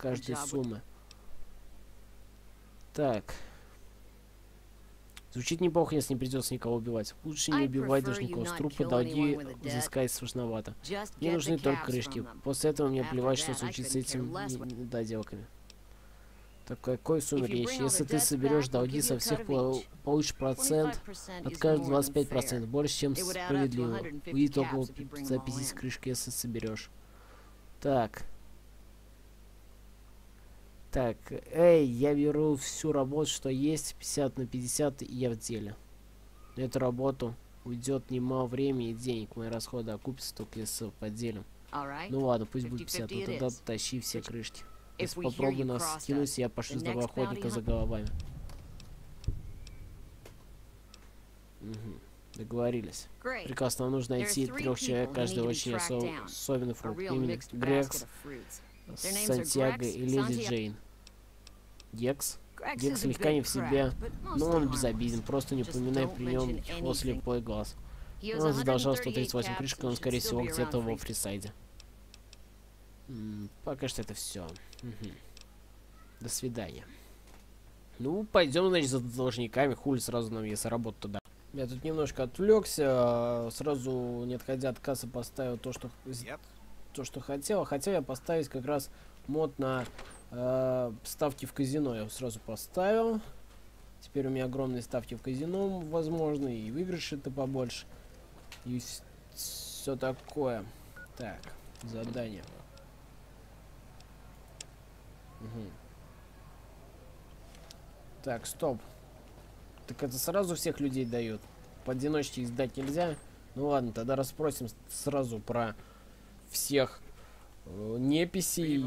каждой суммы. Так. Звучит неплохо, если не придется никого убивать. Лучше не убивать даже никого с трупа, долги взыскать сложновато. Мне нужны только крышки. После этого мне плевать, что случится с этими доделками. Так какой сумме речь? Если ты соберешь долги со всех, получишь процент от каждого 25 процентов, больше, чем справедливо. Выйдет около за 50 крышки, если соберешь. Так. Так, эй, я беру всю работу, что есть, 50 на 50, и я в деле. На эту работу уйдет немало времени и денег. Мои расходы окупятся только если поделим. Ну ладно, пусть будет 50, но тогда тащи все крышки. Если попробую нас скинуть, я пошлю с охотника за головами. Угу. Договорились. Прекрасно, нам нужно найти трех человек, каждый очень особенный фрукт. Именно Грекс, Сантьяго и Леди Джейн. Гекс? Гекс слегка не в себе, но он безобиден, просто не упоминай при нем его слепой глаз. Он задолжал 138 крышек, он, скорее всего, где-то во фрисайде. пока что это все. Угу. До свидания. Ну, пойдем, значит, за должниками, хули сразу нам, если работу туда. Я тут немножко отвлекся, сразу, не отходя от кассы, поставил то, что... Нет то, что хотел. Хотел я поставить как раз мод на э, ставки в казино. Я сразу поставил. Теперь у меня огромные ставки в казино возможны. И выигрыши-то побольше. И все такое. Так, задание. Угу. Так, стоп. Так это сразу всех людей дают. Поодиночке издать нельзя. Ну ладно, тогда расспросим сразу про всех э, неписей.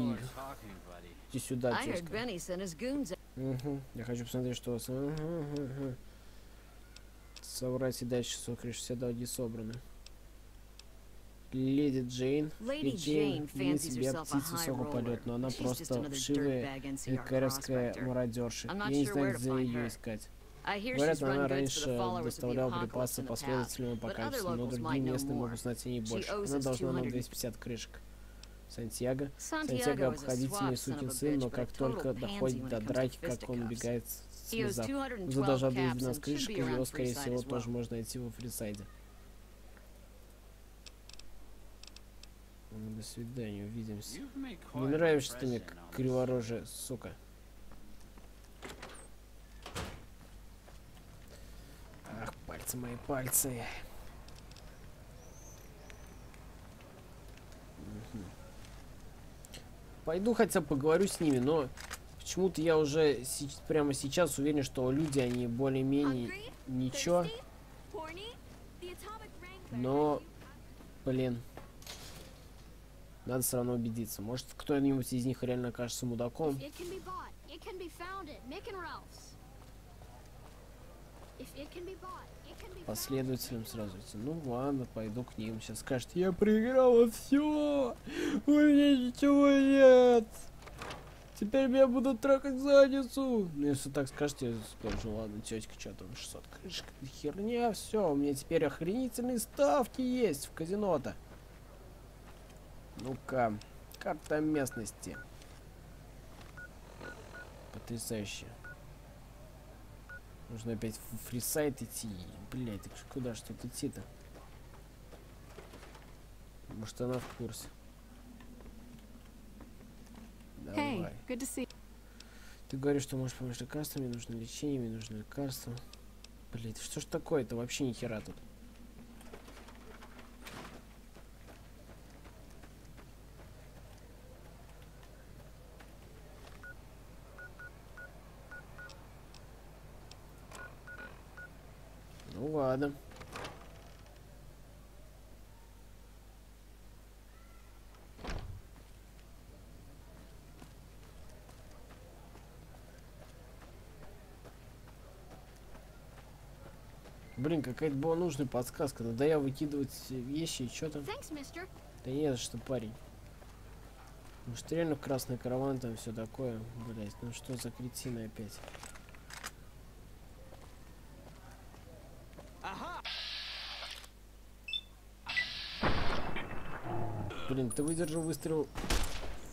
Иди сюда, Угу. Я хочу посмотреть, что... Угу, Собрать и дальше сокриш, все долги собраны. Леди Джейн. Леди Джейн не себе птица сока полет, но она просто вшивая и королевская мародерша. Я не знаю, где ее искать. Говорят, она раньше доставляла припасы последовательно по качеству, но другие местные могут знать о ней больше. Она должна нам 250 крышек. Сантьяго. Сантьяго обходительный сукин сын, но как только доходит до драки, как он убегает с слезах. Он задолжал 212 крышек, и его, скорее всего, тоже можно найти во фрисайде. До свидания, увидимся. Не нравишься ты мне, криворожая сука. Пальцы, мои пальцы. Пойду хотя поговорю с ними, но почему-то я уже прямо сейчас уверен, что люди, они более-менее ничего. Но, блин, надо все равно убедиться. Может, кто-нибудь из них реально окажется мудаком. Последователям сразу идти. Ну ладно, пойду к ним. Сейчас скажет, я проиграла все. У меня ничего нет. Теперь меня будут трахать задницу. Ну, если так скажете, я скажу, ладно, тетка, что там, 600 крышек, херня, все, у меня теперь охренительные ставки есть в казино-то. Ну-ка, карта местности. Потрясающе. Нужно опять в фрисайт идти. Блять, так куда что тут идти-то? Может она в курсе. Давай. Hey, good to see. Ты говоришь, что можешь помочь лекарствам, мне нужно лечение, мне нужно лекарство. Блять, что ж такое-то? Вообще ни хера тут. ладно. Блин, какая-то была нужная подсказка. Надо я выкидывать вещи и что там? Да не за что, парень. Может реально красный караван там все такое, блять. Ну что за кретины опять? Блин, ты выдержал выстрел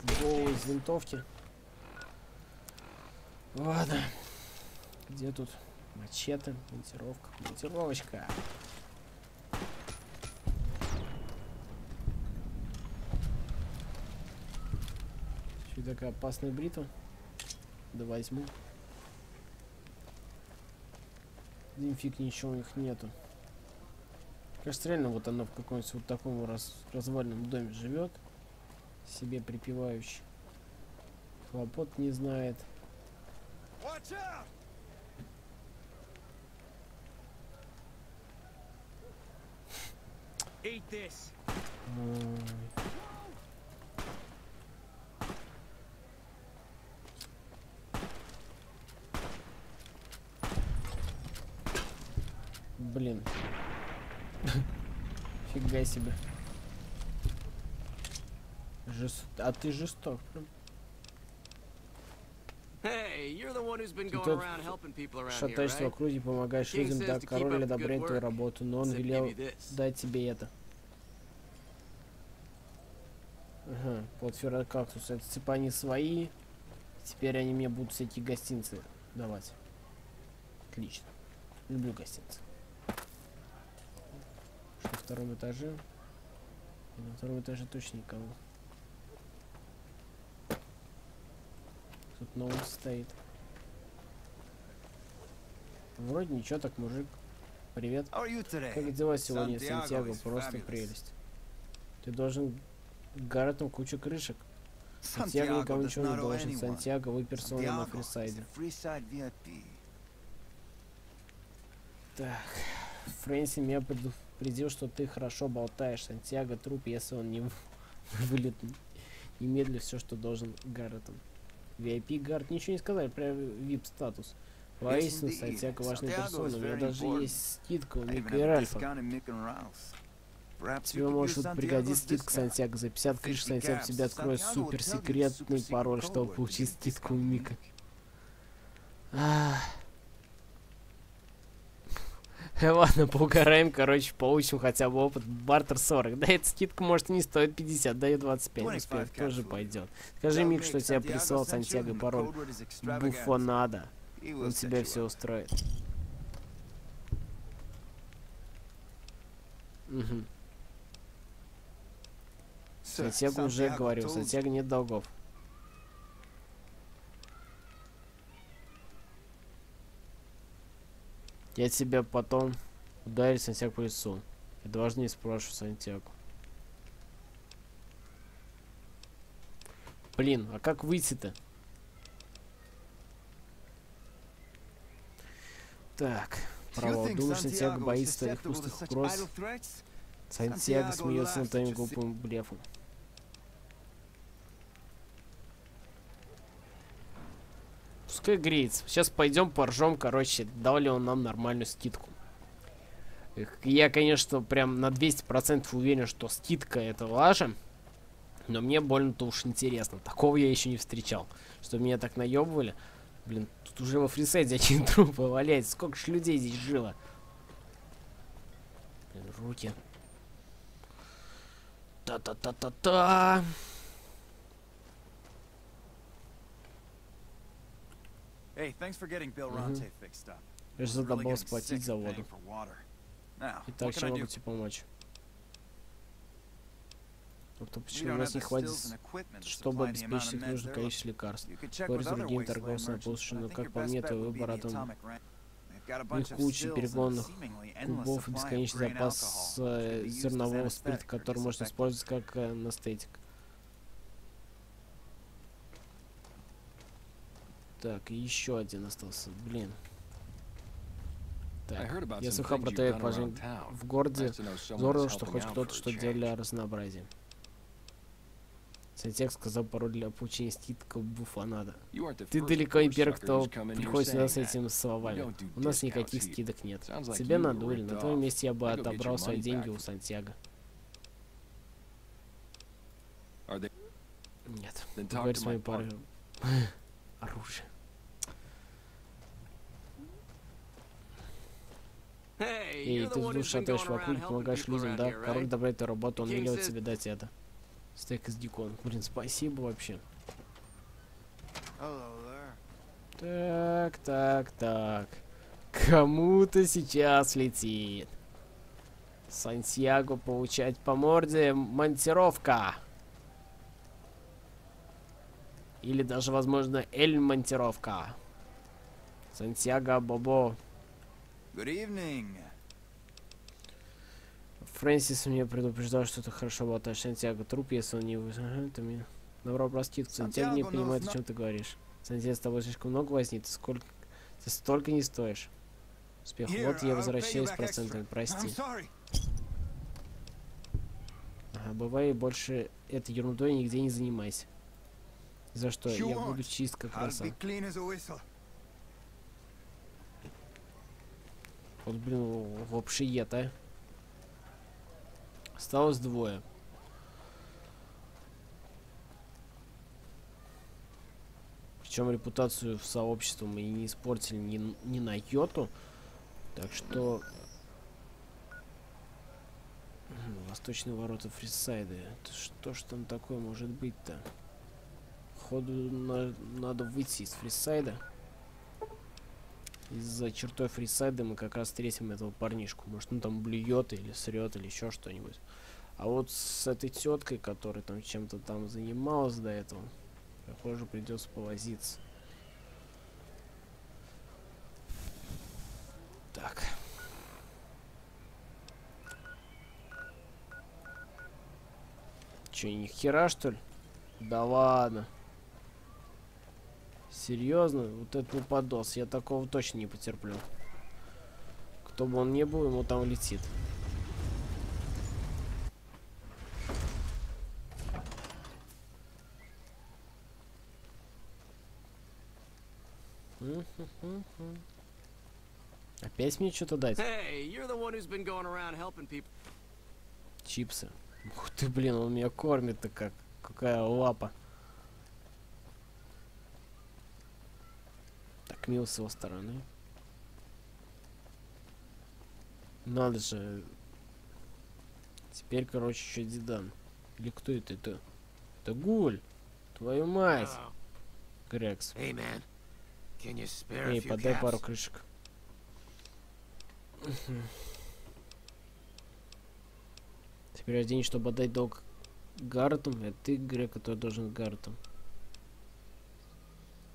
в голову из винтовки. Ладно. Где тут мачете, монтировка, монтировочка. Еще такая опасная бритва. Да возьму. Нифиг ничего у них нету. Кажется, реально вот она в каком-нибудь вот таком раз развальном доме живет. Себе припевающий. Хлопот не знает. Eat this. Блин. Фига себе. Жест... А ты жесток прям. Ты here, Шатаешься в right? округе, помогаешь людям, да, король одобряет твою работу, но он велел дать тебе это. Ага, вот ферокактус. Это типа они свои. Теперь они мне будут всякие гостинцы давать. Отлично. Люблю гостинцы. Что на втором этаже? И на втором этаже точно никого. Тут новый стоит. Вроде ничего так, мужик. Привет. Как дела сегодня, Сантьяго? Просто прелесть. Ты должен Гарретом кучу крышек. Сантьяго никому ничего не должен. Сантьяго вы персона на фрисайде. Так. Фрэнси меня предупредил, что ты хорошо болтаешь. Сантьяго труп, если он не вылет. Немедля все, что должен Гарретом. VIP Гаррет ничего не сказали про VIP статус. Воистину. Сантьяго важная персона. У меня даже есть скидка у Мика и Ральфа. Тебе может пригодиться скидка. Сантьяго. За 50 крыш 50 Сантьяго тебе откроет Santiago will супер tell you the секретный super пароль, чтобы получить скидку у Мика. Ладно, поугараем, короче, получим хотя бы опыт. Бартер 40. Да, эта скидка может и не стоит 50, даю 25. Успех 25 тоже пойдет. Скажи, Мик, что тебе Santiago прислал Сантьяго пароль. Буфонада. Он тебя все устроит. Угу. Сантьяго уже говорил. Сантьяго нет долгов. Я тебя потом ударю Сантьяго по лицу. Я дважды не спрашиваю Сантьяго. Блин, а как выйти-то? Так, право. Думаешь, Сантьяго боится твоих пустых угроз? Сантьяго смеется над твоим глупым блефом. Пускай греется. Сейчас пойдем поржем, короче, дал ли он нам нормальную скидку. Я, конечно, прям на 200% уверен, что скидка это лажа. Но мне больно-то уж интересно. Такого я еще не встречал. Что меня так наебывали. Блин, тут уже во фрисайде один труп валяется. Сколько ж людей здесь жило. Блин, руки. Та-та-та-та-та. Hey, thanks for getting Bill. Ronte fixed up. Я же задолбал sick за воду. Итак, чем могу тебе помочь? Тобто, почему у нас не хватит, чтобы обеспечить нужное количество лекарств? Спорить with с другими торговцами merchants, получше, but I но think как по мне, be выбор got a них куча перегонных кубов и бесконечный запас зернового спирта, который можно использовать как э, анестетик. Так, и еще один остался. Блин. Так, я слыхал про положение в городе. Здорово, что хоть кто-то что делал для разнообразия. Сантьяго сказал пароль для получения скидка буфанада. Ты далеко не первый, кто приходит сюда с этими словами. У нас никаких скидок нет. Тебе надули, на твоем месте я бы отобрал свои деньги у Сантьяго. Нет. To с partner. парнем. Оружие. Эй, ты who's been шатаешь вокруг, помогаешь людям, да? Король твою работу, он велел тебе дать это. Стейк из дикон. Блин, спасибо вообще. Так, так, так. Кому-то сейчас летит. Сантьяго получать по морде монтировка. Или даже, возможно, Эль монтировка. Сантьяго Бобо. Good evening. Фрэнсис меня предупреждал, что ты хорошо болтаешь. Сантьяго труп, если он не... вы- Ага, ты мне... Добро простит. Сантьяго не понимает, о чем ты говоришь. Сантьяго, с тобой слишком много возни. Ты сколько... Ты столько не стоишь. Успех. Вот я возвращаюсь процентами. Прости. Ага, бывай больше этой ерундой нигде не занимайся. За что? Я буду чист как whistle. Вот, блин, вообще а. Осталось двое. Причем репутацию в сообществе мы не испортили ни, ни на йоту. Так что... Восточные ворота Фрисайда. Это что ж там такое может быть-то? Ходу на- надо выйти из Фрисайда. Из-за чертой Фрисайда мы как раз встретим этого парнишку. Может он там блюет или срет или еще что-нибудь. А вот с этой теткой, которая там чем-то там занималась до этого, похоже, придется повозиться. Так. Че, ни хера что ли? Да ладно. Серьезно? Вот это упадос. Я такого точно не потерплю. Кто бы он ни был, ему там летит. Опять мне что-то дать? Hey. Чипсы. Ух ты, блин, он меня кормит-то как. Какая лапа. Так мил с его стороны. Надо же. Теперь, короче, еще Дидан. Или кто это? Это, это Гуль. Твою мать. Грекс. Эй, подай пару крышек. Теперь один, чтобы отдать долг Гаррету, это ты, Грег, который должен Гаррету.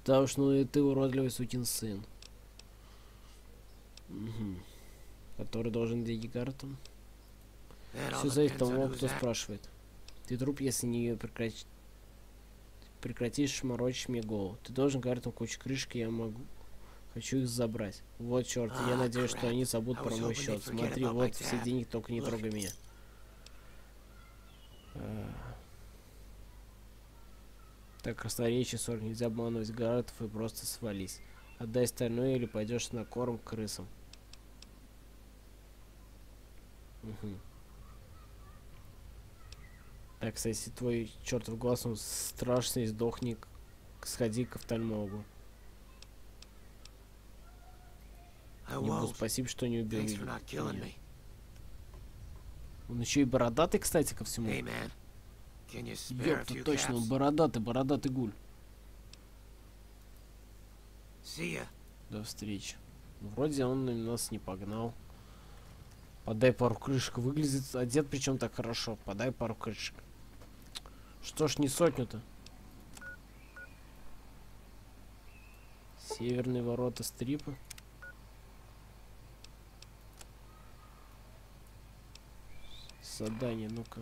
Да уж, ну и ты уродливый сукин сын. Мгм. Который должен деньги. That all Все зависит от того, кто спрашивает. Ты труп, если не прекрати- прекратишь морочить мне голову. Ты должен Гаррету кучу крышек, я могу. Хочу их забрать. Вот черт, я А, надеюсь, что они забудут I про мой счет. Смотри, вот все деньги, только не Look. трогай меня. А. Так, красноречие 40, нельзя обманывать Гарретов и просто свались. Отдай остальное или пойдешь на корм крысам. Мгм. Так, кстати, твой чертов глаз, он страшный, сдохни, сходи к офтальмологу. Won't. спасибо, что не убил меня. Он еще и бородатый, кстати, ко всему. Hey, man. Ёпта, точно, он бородатый, бородатый гуль. До встречи. Ну, Вроде он на нас не погнал. Подай пару крышек. Выглядит одет причем так хорошо. Подай пару крышек. Что ж не сотню-то? Северные ворота стрипа. Задание, ну-ка.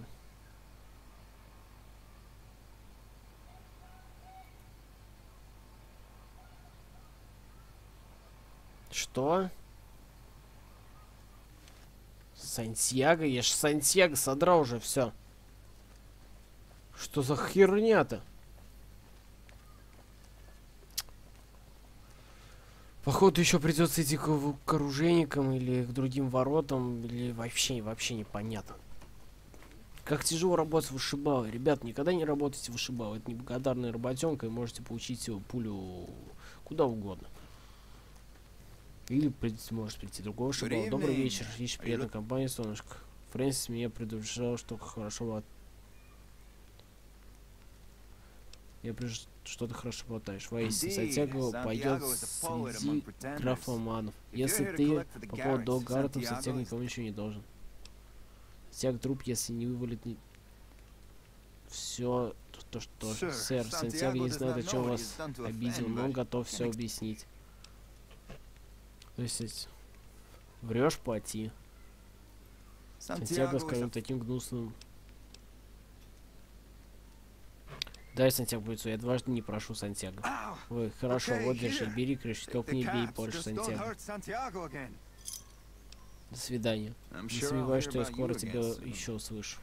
Что? Сантьяго? Я ж Сантьяго содрал уже все. Что за херня-то? Походу еще придется идти к, к оружейникам или к другим воротам, или вообще, вообще непонятно. Как тяжело работать в вышибалы. Ребят, никогда не работайте в вышибалы. Это неблагодарная работенка, и можете получить его пулю куда угодно. Или может прийти другого вышибала. Добрый вечер. You приятную компанию, солнышко. Фрэнсис меня предупреждал, что хорошо было. Я прежде что ты хорошо болтаешь. Воистину, Indeed, Сантьяго пойдет среди графоманов. Если ты collect for the по поводу garrets, Гартов, Santiago Сантьяго никому ничего не должен. Сантьяго труп, если не вывалит ни... Все, то что, сэр, Сантьяго не знает, о чем вас обидел, но он готов все объяснить. То есть, врешь, плати. Сантьяго, скажем, таким гнусным. Дай Сантьяго лицо, я дважды не прошу Сантьяго. Ой, хорошо, Окей, вот держи, бери только не бей больше Сантьяго. До свидания. I'm Не sure сомневаюсь, что я скоро тебя еще услышу.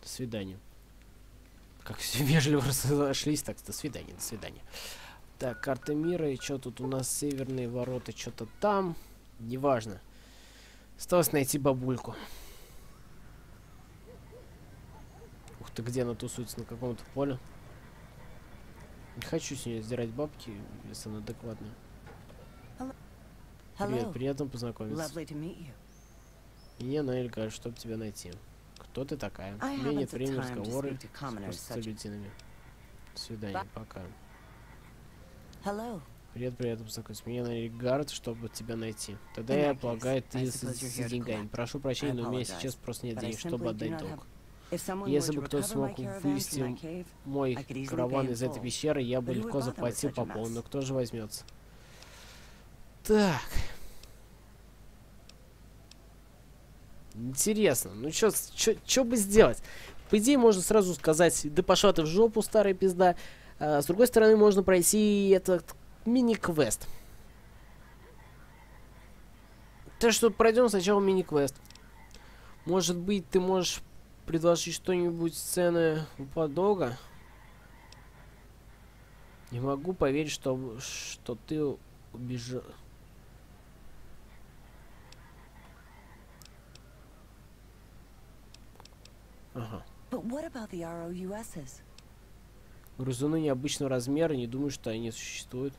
До свидания. Как все вежливо разошлись, так до свидания, до свидания. Так, карта мира, и что тут у нас северные ворота, что-то там. Неважно. Осталось найти бабульку. Ух ты, где она тусуется, на каком-то поле? Не хочу с нее сдирать бабки, если она адекватная. Привет, приятно познакомиться. Мне Наэль говорит, чтобы тебя найти. Кто ты такая? У меня нет времени на разговоры с. До свидания, пока. Hello. Привет, приятно познакомиться. Меня Наэль Гард, чтобы тебя найти. Тогда я полагаю, ты с, с деньгами. Прошу прощения, но у меня сейчас просто нет денег, чтобы отдать долг. Если бы кто смог вывести Мой караван из этой пещеры, я бы легко заплатил по полной. Но кто же возьмется? Так. Интересно, ну чё бы сделать? По идее, можно сразу сказать, да пошла ты в жопу, старая пизда. А, с другой стороны, можно пройти этот мини-квест. Так что пройдем сначала мини-квест. Может быть, ты можешь предложить что-нибудь сцены подолга? Не могу поверить, что, что ты убежал. Ага. but what about the ROUSs? Грызуны необычного размера, не думаю, что они существуют.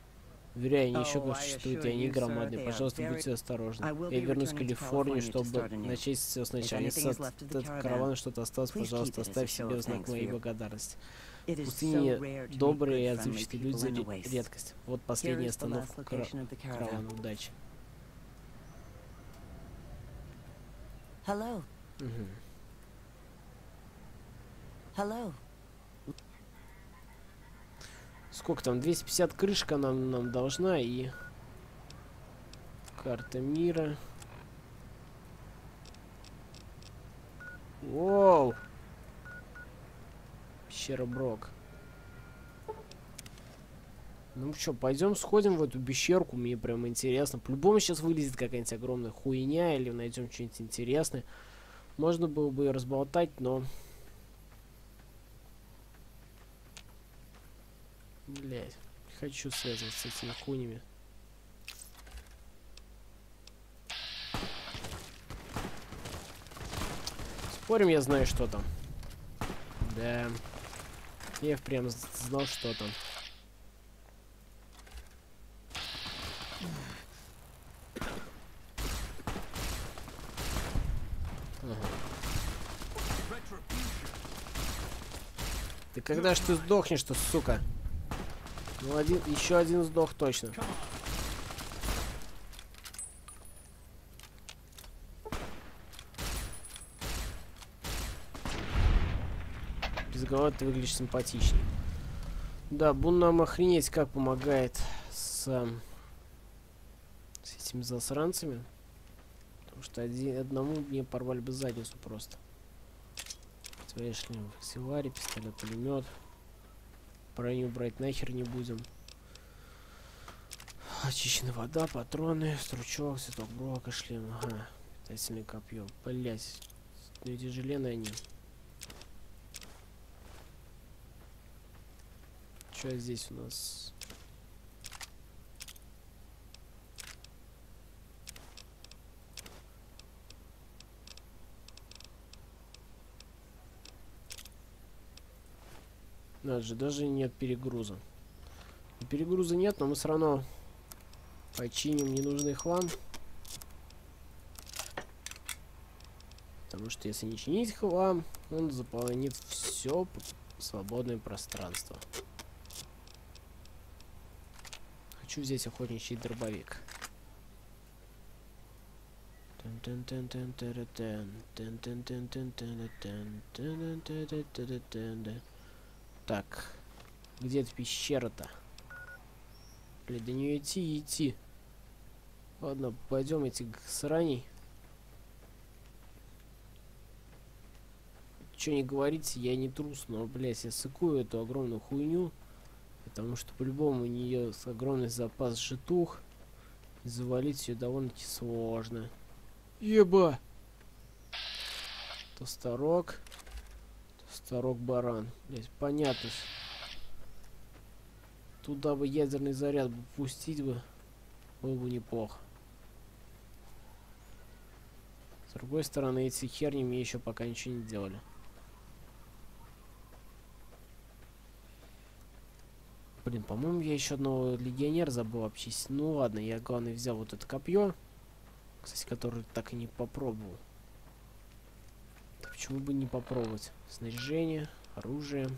Уверяю, они еще Oh, I существуют, и они громадные. Пожалуйста, будьте осторожны. Я вернусь в Калифорнию, чтобы начать все сначала. Если от каравана что-то осталось, пожалуйста, оставь себе знак моей благодарности. В пустыне добрые и отзывчивые люди редкость. Вот последняя остановка кара- каравана. Удачи. Hello. Мгм. Hello. Сколько там? 250 крышка нам, нам должна и... Карта мира. Воу! Пещера Брок. Ну что, пойдем сходим в эту пещерку, мне прям интересно. По-любому сейчас вылезет какая-нибудь огромная хуйня или найдем что-нибудь интересное. Можно было бы и разболтать, но... Блять, хочу связываться с этими хуйнями. Спорим, я знаю, что там. Да. Я прям знал, что там. Ты когда ж ты сдохнешь-то, сука? Ну один, еще один сдох точно. Без головы ты выглядишь симпатичней. Да, Бун нам охренеть как помогает с, эм, с этими засранцами. Потому что один, одному мне порвали бы задницу просто. Твои шлем в акселаре, пистолет-пулемет. Броню брать нахер не будем. Очищенная вода, патроны, стручок, цветок брока, шлем. Ага. Питательное копье. Блять. Ну и тяжеленные они. Что здесь у нас? Надо же, даже нет перегруза. Перегруза нет, но мы все равно починим ненужный хлам. Потому что если не чинить хлам, он заполнит все свободное пространство. Хочу взять охотничий дробовик. Так, где эта пещера-то? Блин, до нее идти идти. Ладно, пойдем эти сраней. Что не говорите, я не трус, но, блядь, я сыкую эту огромную хуйню. Потому что по-любому у нее огромный запас житух. И завалить ее довольно-таки сложно. Еба! Тосторог. Тосторог баран. Блять, понятно. Туда бы ядерный заряд бы пустить бы. Было бы неплохо. С другой стороны, эти херни мне еще пока ничего не делали. Блин, по-моему, я еще одного легионера забыл обчистить. Ну ладно, я главное взял вот это копье. Кстати, который так и не попробовал. Почему бы не попробовать? Снаряжение, оружие.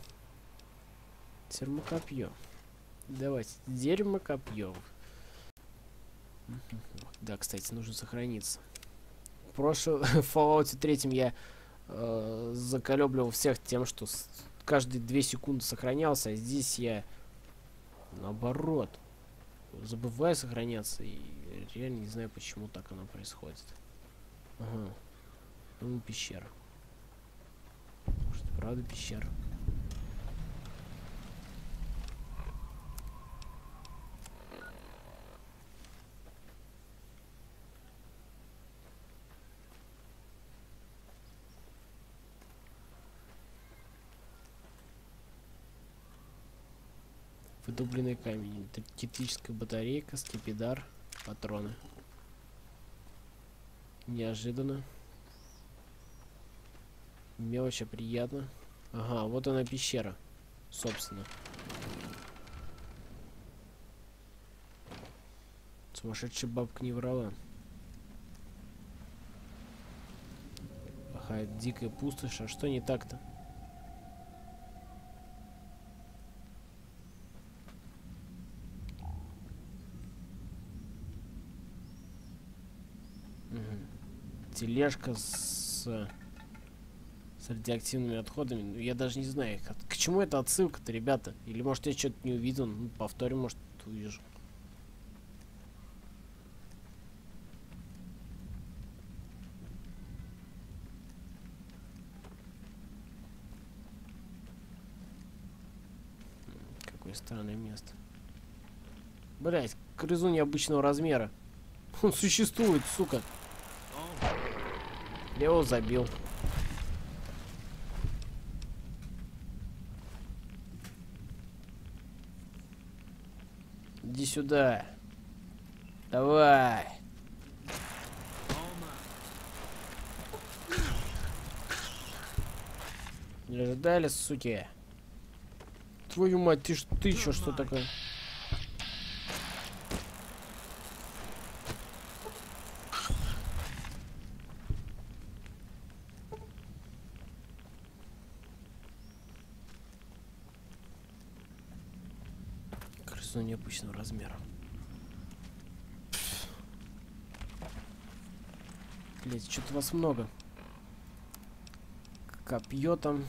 Термокопье. Давайте, дерьмокопье. Да, кстати, нужно сохраниться. В прошлом в Fallout 3 я э, заколебливал всех тем, что каждые 2 секунды сохранялся, а здесь я наоборот забываю сохраняться и реально не знаю почему так оно происходит ага ну пещера правда пещера Выдубленный камень. Теплическая батарейка, скипидар, патроны. Неожиданно. Мелочь, а приятно. Ага, вот она пещера. Собственно. Сумасшедшая бабка не врала. Ага, дикая пустошь. А что не так-то? тележка с, с радиоактивными отходами. Ну, я даже не знаю, к, чему это отсылка-то, ребята? Или может я что-то не увидел? Ну, повторю, может, увижу. Какое странное место. Блять, грызун необычного размера. Он существует, сука. Я его забил. Иди сюда. Давай. Не ожидали, суки? Твою мать, ты ж ты чё, что такое? но необычного размера. Блять, что-то вас много. Копье там.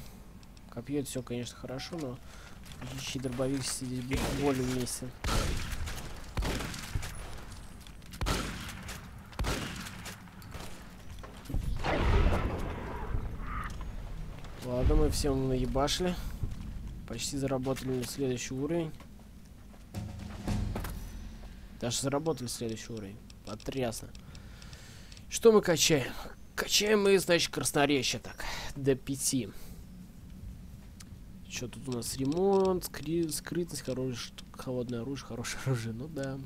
Копье все, конечно, хорошо, но ищи дробовик здесь будет более вместе. Ладно, мы всем наебашили. Почти заработали на следующий уровень. Даже заработали следующий уровень. Потрясно. Что мы качаем? Качаем мы, значит, красноречие так. До 5. Что тут у нас? Ремонт, скри скрытность, хорошее, холодное оружие, хорошее оружие. Ну да.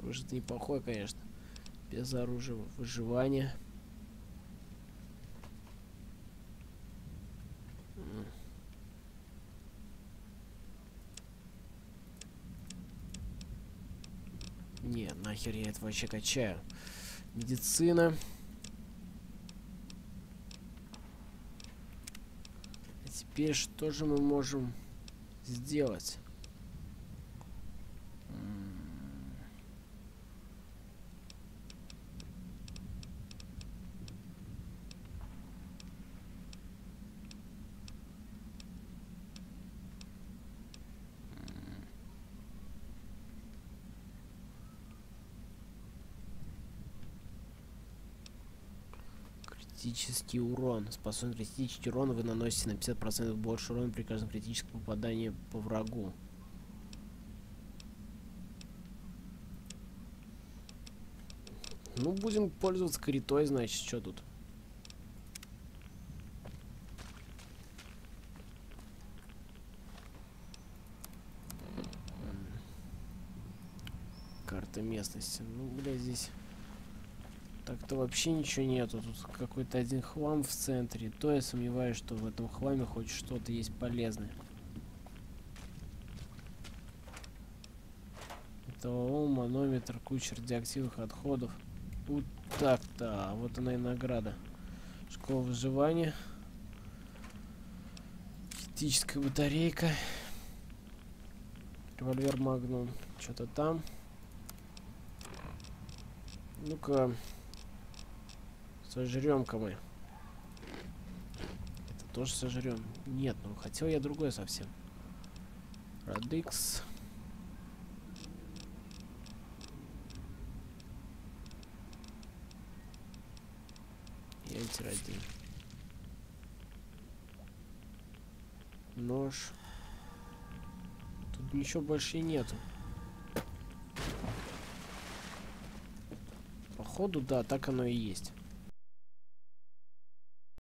Оружие-то неплохое, конечно. Без оружия, выживание. Нахер я это вообще качаю? Медицина. А теперь что же мы можем сделать? Критический урон. Способен критический урон вы наносите на 50% больше урона при каждом критическом попадании по врагу. Ну, будем пользоваться критой, значит, что тут? Карта местности. Ну, бля, здесь... Так-то вообще ничего нету. Тут какой-то один хлам в центре. То я сомневаюсь, что в этом хламе хоть что-то есть полезное. ООО, манометр, куча радиоактивных отходов. Вот так-то. А Вот она и награда. Школа выживания. Критическая батарейка. Револьвер Магнум. Что-то там. Ну-ка. Сожрем-ка мы. Это тоже сожрем. Нет, ну хотел я другое совсем. Радикс. И антирадин. Нож. Тут ничего больше и нету. Походу, да, так оно и есть.